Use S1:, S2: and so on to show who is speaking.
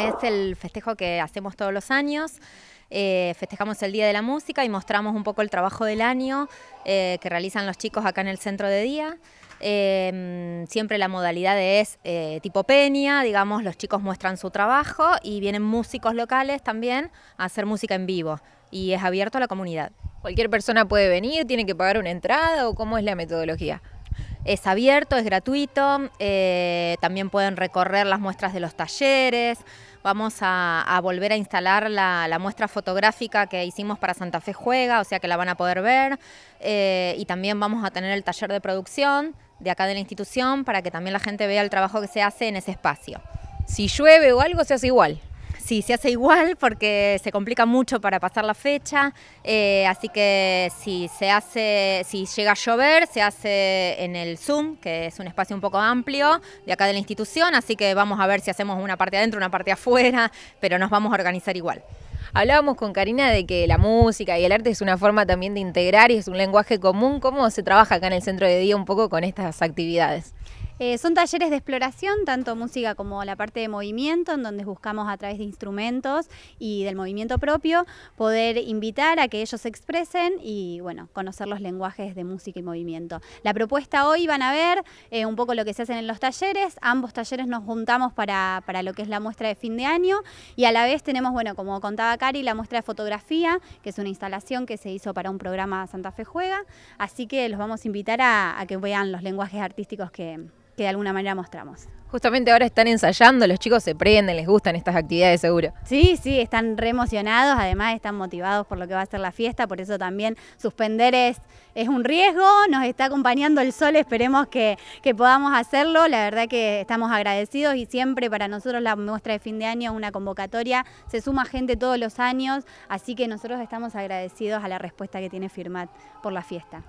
S1: Es el festejo que hacemos todos los años. Eh, festejamos el Día de la Música y mostramos un poco el trabajo del año eh, que realizan los chicos acá en el centro de día. Eh, siempre la modalidad es tipo peña, digamos, los chicos muestran su trabajo y vienen músicos locales también a hacer música en vivo y es abierto a la comunidad.
S2: ¿Cualquier persona puede venir? ¿Tiene que pagar una entrada o cómo es la metodología?
S1: Es abierto, es gratuito, también pueden recorrer las muestras de los talleres, Vamos a, volver a instalar la, muestra fotográfica que hicimos para Santa Fe Juega, o sea que la van a poder ver. Eh, y también vamos a tener el taller de producción de acá de la institución para que también la gente vea el trabajo que se hace en ese espacio.
S2: Si llueve o algo, se hace igual.
S1: Sí, se hace igual porque se complica mucho para pasar la fecha, eh, así que si se hace, si llega a llover, se hace en el Zoom, que es un espacio un poco amplio de acá de la institución, así que vamos a ver si hacemos una parte adentro, una parte afuera, pero nos vamos a organizar igual.
S2: Hablábamos con Karina de que la música y el arte es una forma también de integrar y es un lenguaje común. ¿Cómo se trabaja acá en el centro de día un poco con estas actividades?
S3: Eh, son talleres de exploración, tanto música como la parte de movimiento, en donde buscamos a través de instrumentos y del movimiento propio poder invitar a que ellos se expresen y bueno, conocer los lenguajes de música y movimiento. La propuesta hoy van a ver eh, un poco lo que se hacen en los talleres, ambos talleres nos juntamos para, para lo que es la muestra de fin de año y a la vez tenemos, bueno, como contaba Cari, la muestra de fotografía, que es una instalación que se hizo para un programa Santa Fe Juega, así que los vamos a invitar a, a que vean los lenguajes artísticos que, que de alguna manera mostramos.
S2: Justamente ahora están ensayando, los chicos se prenden, les gustan estas actividades seguro.
S3: Sí, sí, están re emocionados, además están motivados por lo que va a ser la fiesta, por eso también suspender es, es un riesgo, nos está acompañando el sol, esperemos que, que podamos hacerlo, la verdad que estamos agradecidos y siempre para nosotros la muestra de fin de año, una convocatoria, se suma gente todos los años, así que nosotros estamos agradecidos a la respuesta que tiene Firmat por la fiesta.